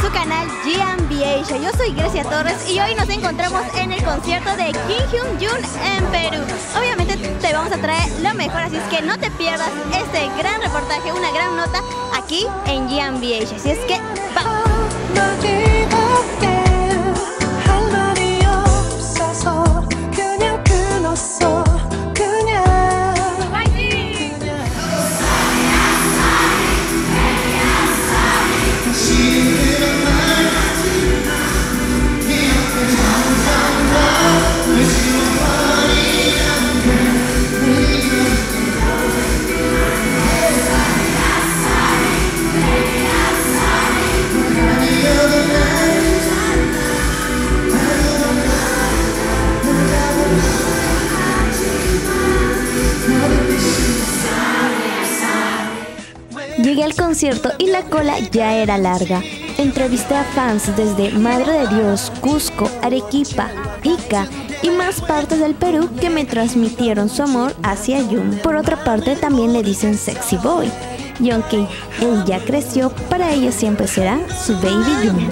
su canal GMBH. Yo soy Grecia Torres y hoy nos encontramos en el concierto de Kim Hyun Jun en Perú. Obviamente te vamos a traer lo mejor, así es que no te pierdas este gran reportaje, una gran nota aquí en GMBH. Así es que. Llegué al concierto y la cola ya era larga. Entrevisté a fans desde Madre de Dios, Cusco, Arequipa, Ica y más partes del Perú que me transmitieron su amor hacia Jun. Por otra parte, también le dicen sexy boy. Y aunque él ya creció, para ella siempre será su baby Jun.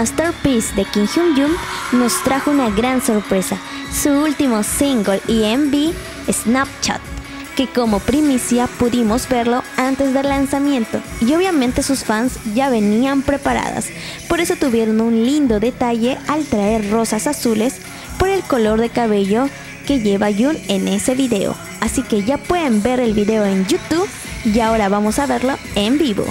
Masterpiece de Kim Hyun Jun nos trajo una gran sorpresa, su último single y MV, Snapchat, que como primicia pudimos verlo antes del lanzamiento y obviamente sus fans ya venían preparadas, por eso tuvieron un lindo detalle al traer rosas azules por el color de cabello que lleva Jun en ese video. Así que ya pueden ver el video en YouTube y ahora vamos a verlo en vivo.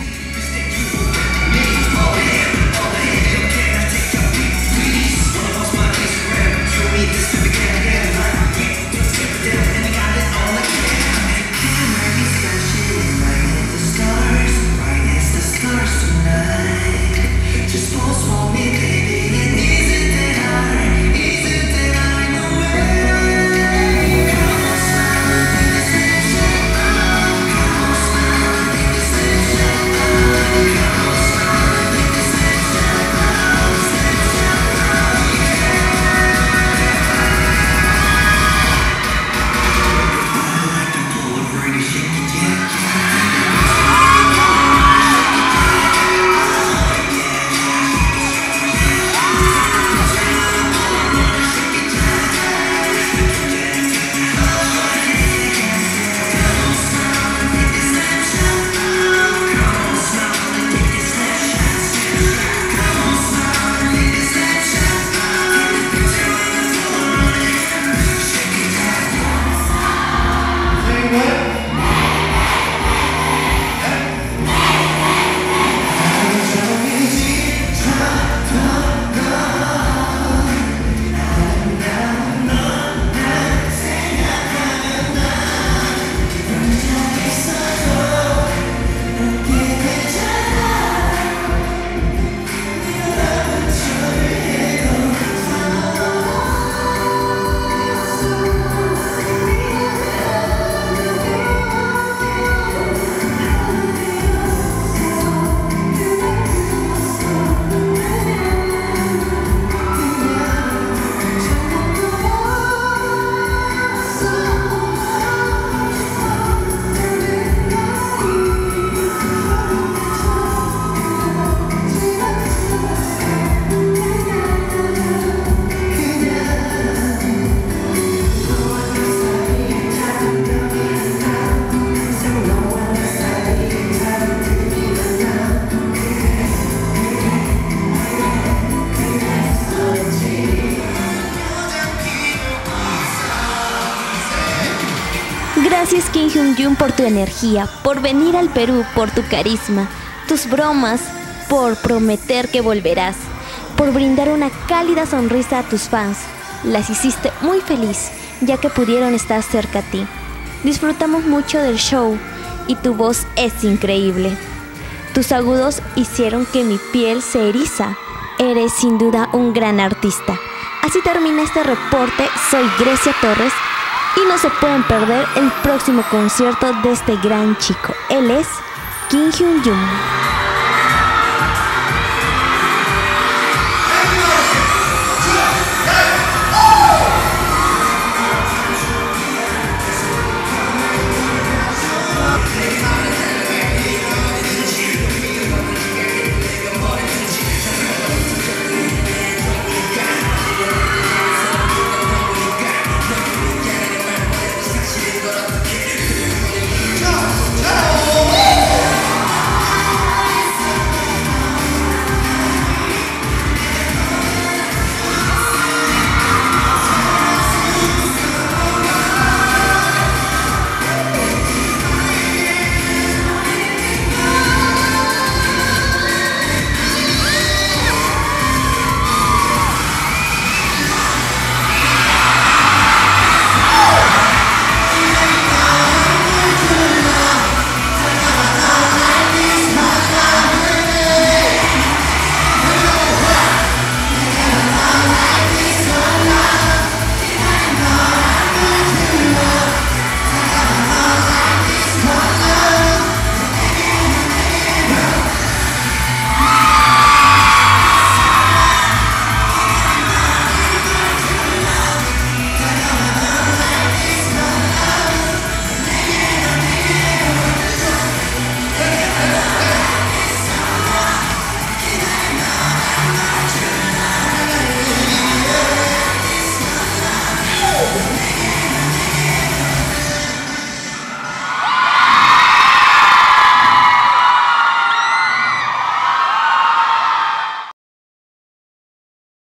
Gracias Kim Hyun Jun por tu energía, por venir al Perú, por tu carisma, tus bromas, por prometer que volverás, por brindar una cálida sonrisa a tus fans. Las hiciste muy feliz, ya que pudieron estar cerca a ti. Disfrutamos mucho del show y tu voz es increíble. Tus agudos hicieron que mi piel se eriza. Eres sin duda un gran artista. Así termina este reporte. Soy Grecia Torres y no se pueden perder el próximo concierto de este gran chico. Él es Kim Hyun Jung.